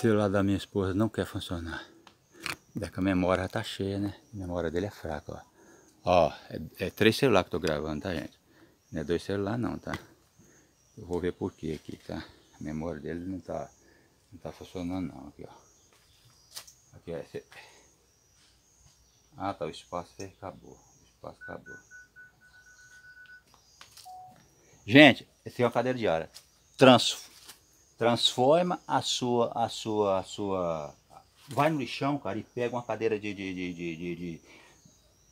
celular da minha esposa não quer funcionar. É que a memória tá cheia, né? A memória dele é fraca, ó. Ó, é, é três celulares que eu tô gravando, tá, gente? Não é dois celulares não, tá? Eu vou ver por que aqui, tá? A memória dele não tá, não tá funcionando não, aqui, ó. Aqui, ó. Esse... Ah, tá, o espaço acabou. O espaço acabou. Gente, essa é uma cadeira de área. Trans, transforma a sua, a sua, a sua... Vai no lixão, cara, e pega uma cadeira de, de, de, de, de,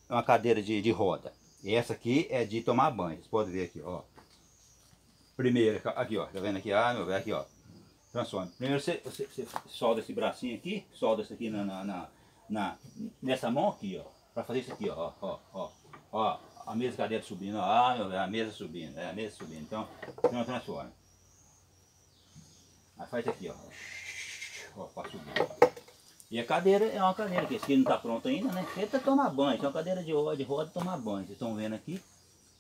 uma cadeira de, de roda. E essa aqui é de tomar banho. Vocês podem ver aqui, ó. Primeiro, aqui, ó. Tá vendo aqui? Ah, meu velho, aqui, ó. Transforma. Primeiro você, você, você, solda esse bracinho aqui, solda isso aqui na, na, na, na, nessa mão aqui, ó. Pra fazer isso aqui, ó. Ó, ó, ó. A mesa cadeira subindo, ó. Ah, meu velho, a mesa subindo. É, a mesa subindo. Então, não transforma. Aí faz aqui, ó. Ó. E a cadeira é uma cadeira que esse aqui não está pronto ainda, né? Tenta tomar banho, é uma cadeira de roda, de roda tomar banho, vocês estão vendo aqui,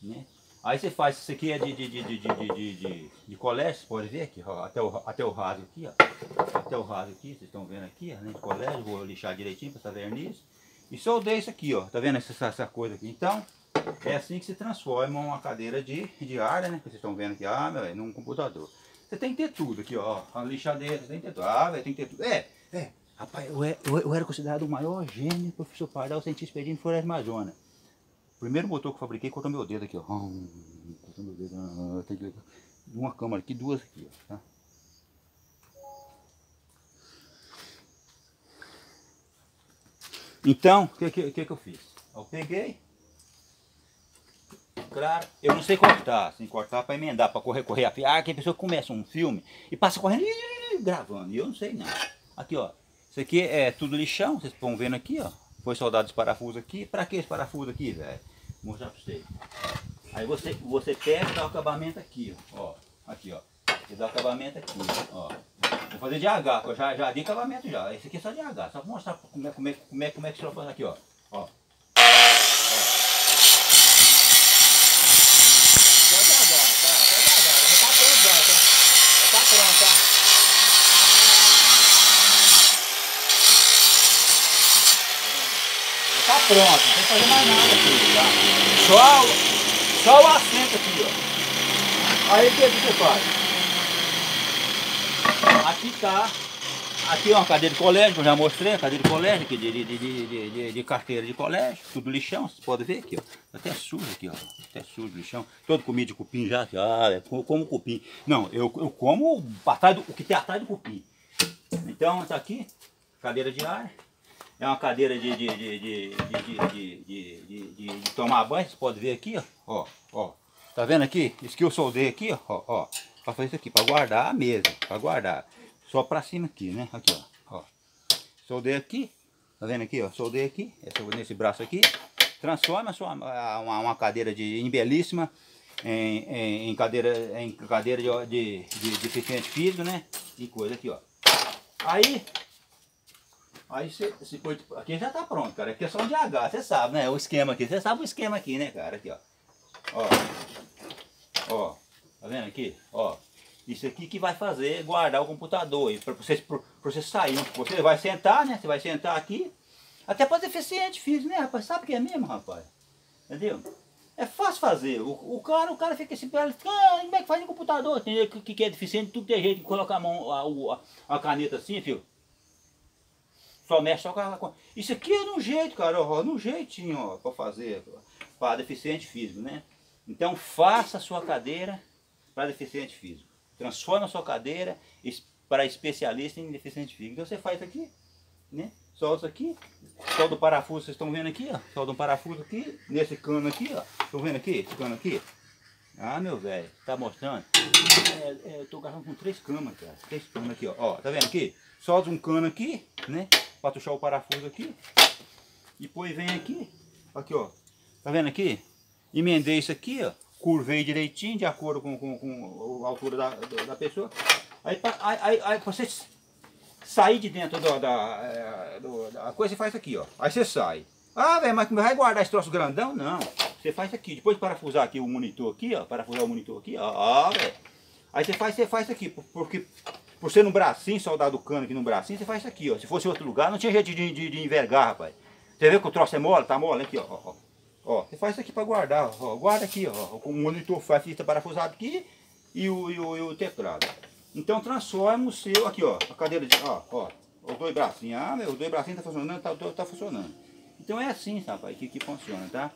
né? Aí você faz, isso aqui é de, de, de, de, de, de, de, de colégio, pode ver aqui, ó, até, o, até o raso aqui, ó. Até o raso aqui, vocês estão vendo aqui, ó, né, de colégio, vou lixar direitinho para essa verniz. E soldei isso aqui, ó, tá vendo essa, essa coisa aqui? Então, é assim que se transforma uma cadeira de, de área, né? Que vocês estão vendo aqui, ah, meu, num computador. Você tem que ter tudo aqui, ó, a lixadeira, tem que ter tudo. Ah, velho, tem que ter tudo. É, é, Rapaz, eu, eu, eu, era considerado o maior gênio, professor Pardal, cientista perdido em Floresta Amazônia. O primeiro motor que eu fabriquei cortou meu dedo aqui, ó. Hum, cortou meu dedo. Ah. Uma câmera aqui, duas aqui, ó. Tá? Então, o que, que, que, que eu fiz? Eu peguei. Claro, eu não sei cortar, sem cortar para emendar, para correr, correr a fio. Ah, que a pessoa começa um filme e passa correndo gravando. E eu não sei não. Aqui, ó. Isso aqui é tudo lixão, vocês estão vendo aqui, ó. Foi soldado esse parafuso aqui. Pra que esse parafuso aqui, velho? Vou mostrar pra vocês. Aí você, você pega e dá o acabamento aqui, ó. Aqui, ó. Você dá o acabamento aqui, ó. Vou fazer de H, já, já dei acabamento já. Esse aqui é só de H, só pra mostrar como é, como é, como é, como é que você faz aqui, ó. Ó. pronto, não tem fazer mais nada aqui, tá? Só, só o assento aqui, ó. Aí o que, que você faz? Aqui tá, aqui é uma cadeira de colégio, que eu já mostrei, cadeira de colégio aqui, de, de, de, de, de carteira de colégio, tudo lixão, você pode ver aqui, ó. Tá até sujo aqui, ó. Até sujo, lixão. Todo comido de cupim já, ah, é, como cupim. Não, eu, eu como atrás do, o que tem atrás do cupim. Então, tá aqui, cadeira de ar. É uma cadeira de, de, de, de, de, de, de, de tomar banho, você pode ver aqui, ó. Ó, Tá vendo aqui? Isso que eu soldei aqui, ó, ó. Pra fazer isso aqui, pra guardar a mesa, pra guardar. Só pra cima aqui, né? Aqui, ó. ó. Soldei aqui, tá vendo aqui, ó? Soldei aqui, nesse braço aqui. Transforma sua, uma, uma cadeira de embelíssima em, em, em, cadeira, em cadeira de, de, de deficiente físico, né? E coisa aqui, ó. Aí, Aí você, você pode. Aqui já tá pronto, cara. Aqui é só um DH, você sabe, né? O esquema aqui. Você sabe o esquema aqui, né, cara? Aqui, ó. Ó. Ó. Tá vendo aqui? Ó. Isso aqui que vai fazer guardar o computador aí. Pra você, pra você sair. Você vai sentar, né? Você vai sentar aqui. Até para deficiente físico, né, rapaz? Sabe o que é mesmo, rapaz? Entendeu? É fácil fazer. O, o cara, o cara fica assim, ah, como é que faz no computador? Tem que, que é deficiente, tudo tem jeito de colocar a mão, a, a, a caneta assim, filho. Só mexe só com a... Isso aqui é no jeito, cara, ó, no jeitinho, ó, para fazer, para deficiente físico, né? Então faça a sua cadeira para deficiente físico. Transforma a sua cadeira para especialista em deficiente físico. Então você faz aqui, né? Solta aqui, solta o parafuso, vocês estão vendo aqui, ó. Solta um parafuso aqui, nesse cano aqui, ó. Estão vendo aqui, esse cano aqui? Ah, meu velho, tá mostrando? É, é, eu tô gastando com três camas, cara. Três camas aqui, ó. ó. Tá vendo aqui? Solta um cano aqui, né? Para tuchar o parafuso aqui. Depois vem aqui, aqui ó, tá vendo aqui? Emendei isso aqui, ó, curvei direitinho de acordo com, com, com a altura da, da pessoa. Aí, aí, aí, aí você sair de dentro do, da, é, do, da coisa, você faz aqui, ó. Aí você sai. Ah, velho, mas vai guardar esse troço grandão? Não. Você faz aqui. Depois de parafusar aqui o monitor aqui, ó. Parafusar o monitor aqui, ó. ó velho. Aí você faz, você faz aqui. Porque Por ser no bracinho, soldado do cano aqui no bracinho, você faz isso aqui, ó. Se fosse outro lugar, não tinha jeito de, de, de envergar, rapaz. Você vê que o troço é mole? Tá mole? Aqui, ó. ó, ó. Você faz isso aqui para guardar, ó. Guarda aqui, ó. Com o monitor faz fita parafusado aqui e o, e o, e o teclado. Então transforma o seu, aqui, ó. A cadeira de, ó, ó. Os dois bracinhos. Ah, meu, os dois bracinhos tá funcionando, tá, tá funcionando. Então é assim, rapaz, que, que funciona, tá?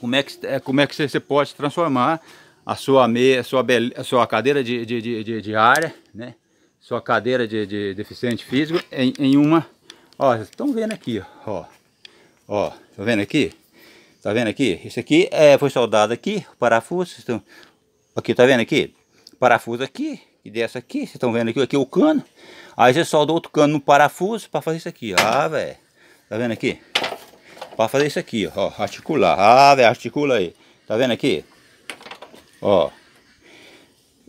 Como é que, é, como é que você pode transformar a sua, meia, a sua, a sua cadeira de, de, de, de, área, né? Sua cadeira de, de deficiente físico em, em uma... Ó, vocês estão vendo aqui, ó. Ó, tá vendo aqui? Tá vendo aqui? Esse aqui é, foi soldado aqui, o parafuso. Estão, aqui, tá vendo aqui? Parafuso aqui, e dessa aqui, vocês estão vendo aqui, aqui o cano. Aí você solda outro cano no parafuso para fazer isso aqui. Ah, velho. Tá vendo aqui? Para fazer isso aqui, ó. Articular. Ah, velho, articula aí. Tá vendo aqui? Ó.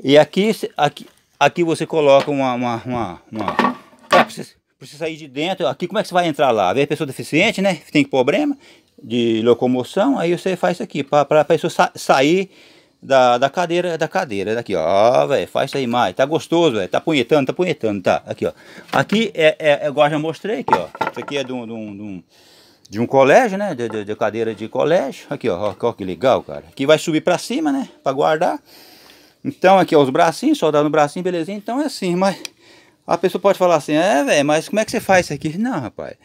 E aqui, aqui, aqui você coloca uma... uma, uma, uma... Sair de dentro, aqui como é que você vai entrar lá? Vê a pessoa deficiente, né? Tem problema de locomoção, aí você faz isso aqui. Para a pessoa sa sair da, da cadeira, da cadeira, daqui, ó, velho, faz isso aí mais, tá gostoso, velho, tá punhetando, tá punhetando, tá, aqui, ó, aqui é, é, é igual já mostrei aqui, ó, isso aqui é de um, de um, de um, de um colégio, né, de, de, de, cadeira de colégio, aqui, ó, ó, ó, que legal, cara, aqui vai subir pra cima, né, pra guardar, então aqui, ó, os bracinhos, soldado no bracinho, belezinha, então é assim, mas a pessoa pode falar assim, é, velho, mas como é que você faz isso aqui? Não, rapaz,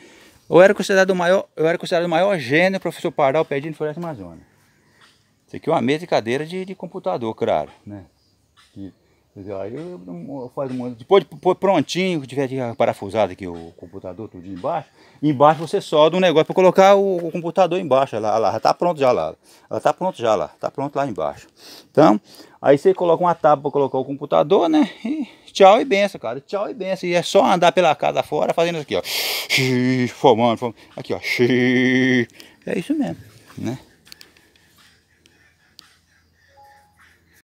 eu era considerado o maior, eu era considerado o maior gênio, professor Pardal, pedindo Floresta Amazônia. Isso aqui é uma mesa e cadeira de, de computador, claro, né? Aí eu, faço um, depois de pôr prontinho, que tiver parafusado aqui o computador tudo embaixo, embaixo você solda um negócio para colocar o, o, computador embaixo, lá, lá, já tá pronto já lá, ela tá pronto já lá, tá pronto lá embaixo. Então, aí você coloca uma tábua para colocar o computador, né? E tchau e benção, cara, tchau e benção. E é só andar pela casa fora fazendo isso aqui, ó, formando, formando, aqui ó, é isso mesmo, né?